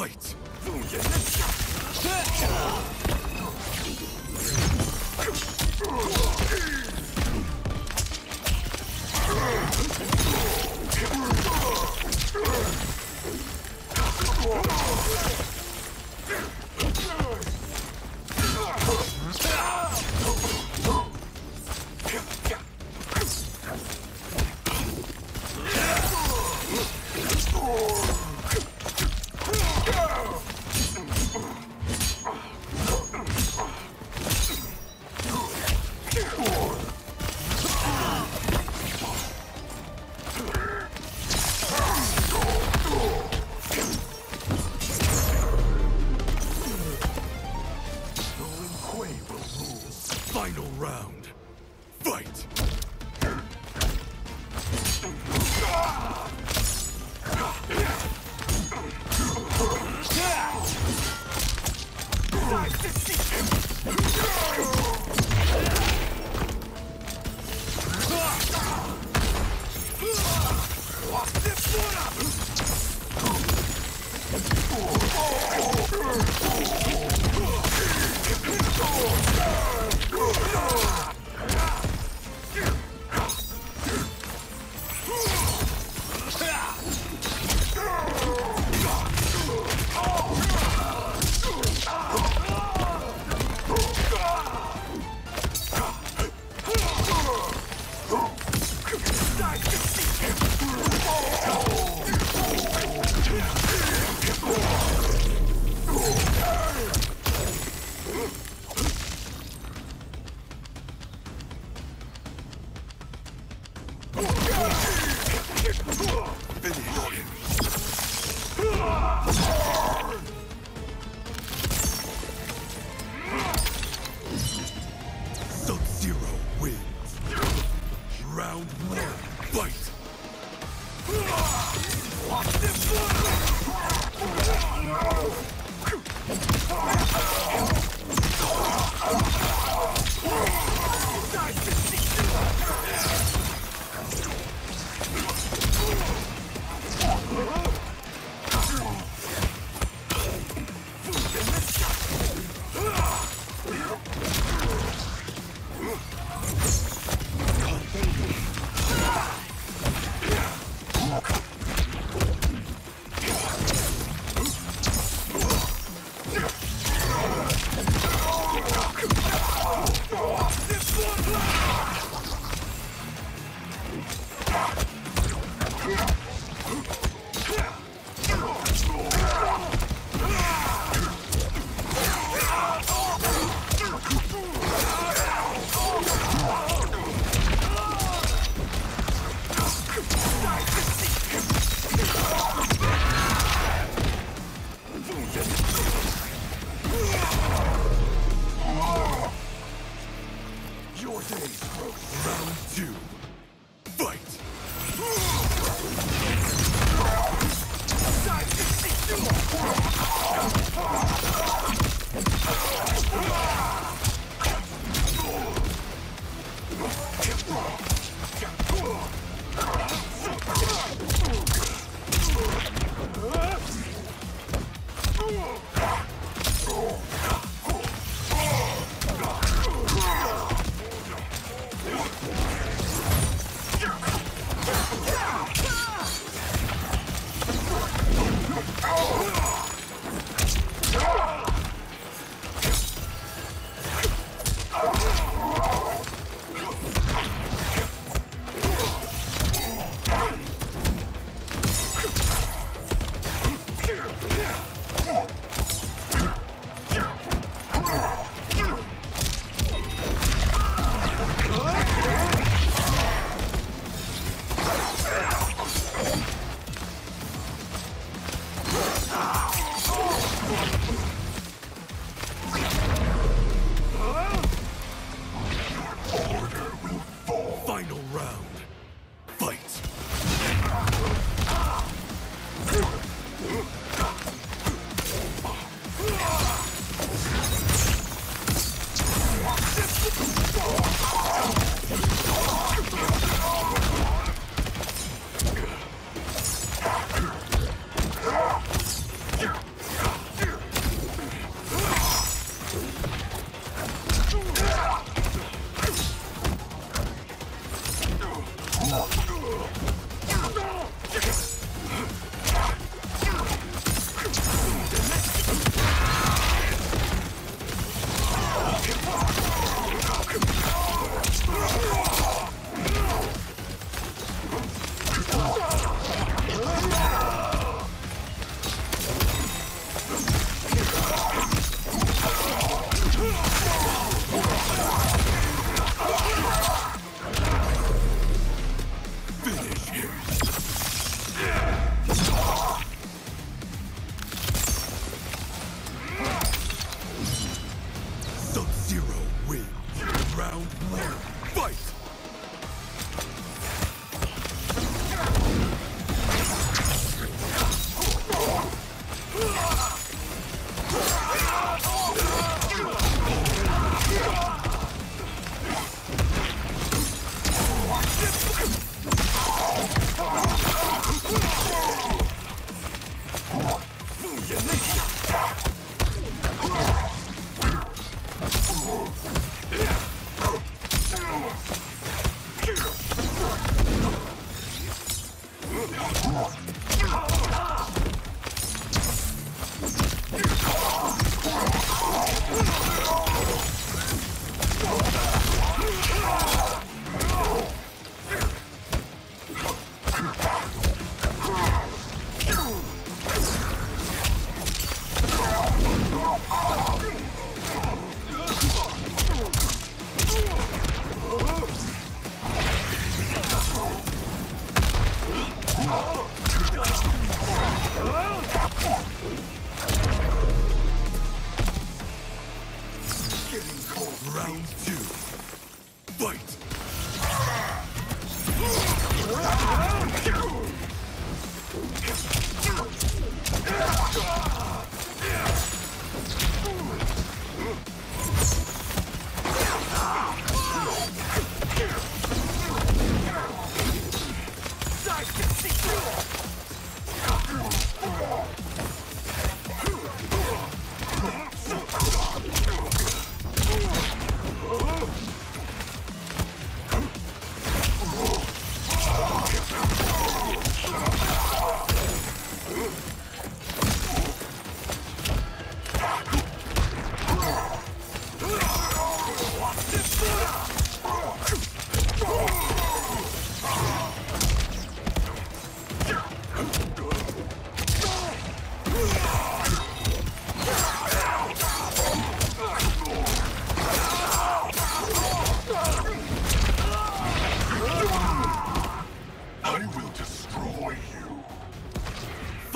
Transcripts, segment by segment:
Fight! Final Finish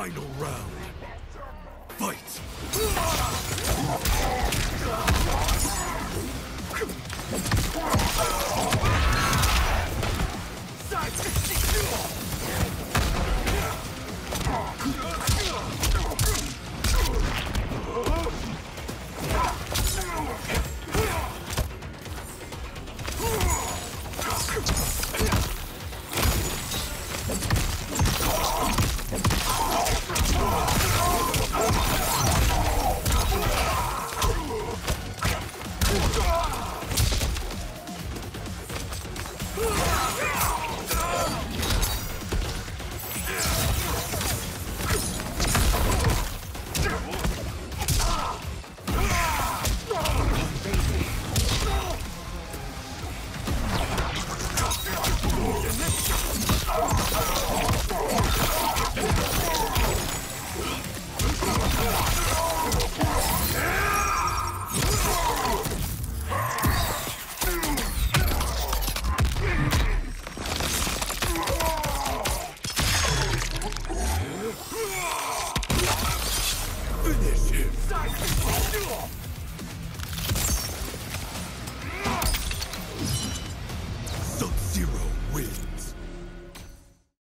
Final round. Fight!